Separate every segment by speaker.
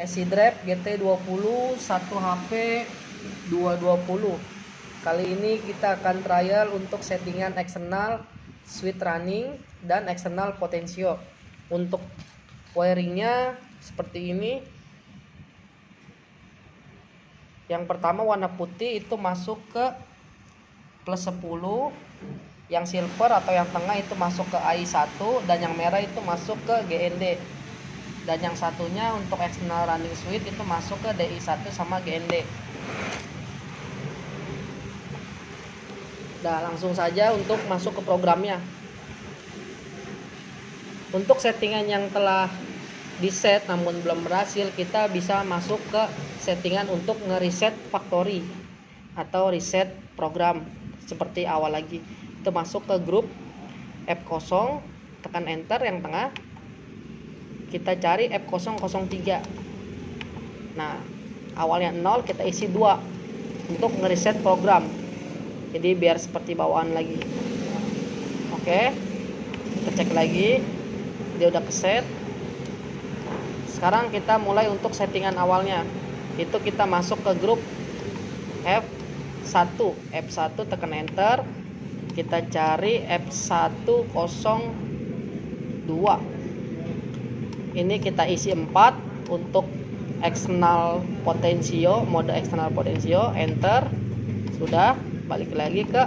Speaker 1: SC Drive GT20 1 HP 220 kali ini kita akan trial untuk settingan eksternal switch running dan eksternal potensio untuk wiringnya seperti ini. Yang pertama warna putih itu masuk ke plus 10 yang silver atau yang tengah itu masuk ke AI1 dan yang merah itu masuk ke GND dan yang satunya untuk external running switch itu masuk ke DI1 sama GND Nah, langsung saja untuk masuk ke programnya. Untuk settingan yang telah di set namun belum berhasil, kita bisa masuk ke settingan untuk nge-reset factory atau reset program seperti awal lagi. Itu masuk ke grup F0, tekan enter yang tengah, kita cari F003 nah awalnya 0 kita isi 2 untuk ngereset program. Jadi biar seperti bawaan lagi. Oke kita cek lagi. Dia udah keset. Sekarang kita mulai untuk settingan awalnya. Itu kita masuk ke grup F1 F1 tekan enter. Kita cari F102 ini kita isi 4 untuk eksternal potensio mode eksternal potensio enter. Sudah balik lagi ke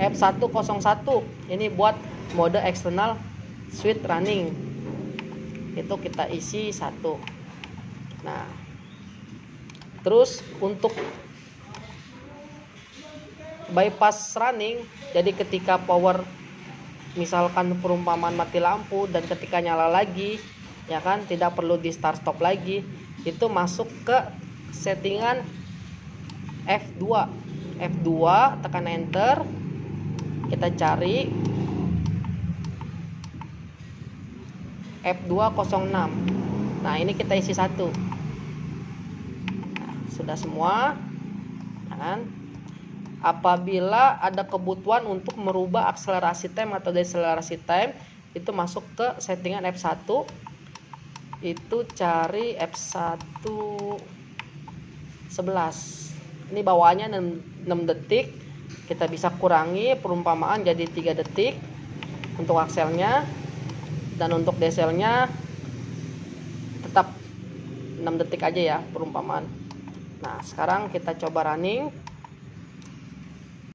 Speaker 1: F101 ini buat mode eksternal switch running. Itu kita isi satu. Nah terus untuk bypass running jadi ketika power misalkan perumpamaan mati lampu dan ketika nyala lagi ya kan? Tidak perlu di start stop lagi. Itu masuk ke settingan F2 F2 tekan enter. Kita cari F206 nah ini kita isi satu. Nah, sudah semua. Ya kan? Apabila ada kebutuhan untuk merubah akselerasi time atau deselerasi time itu masuk ke settingan F1 itu cari F1 11 ini bawahnya 6, 6 detik. Kita bisa kurangi perumpamaan jadi 3 detik untuk akselnya. Dan untuk deselnya tetap 6 detik aja ya perumpamaan. Nah sekarang kita coba running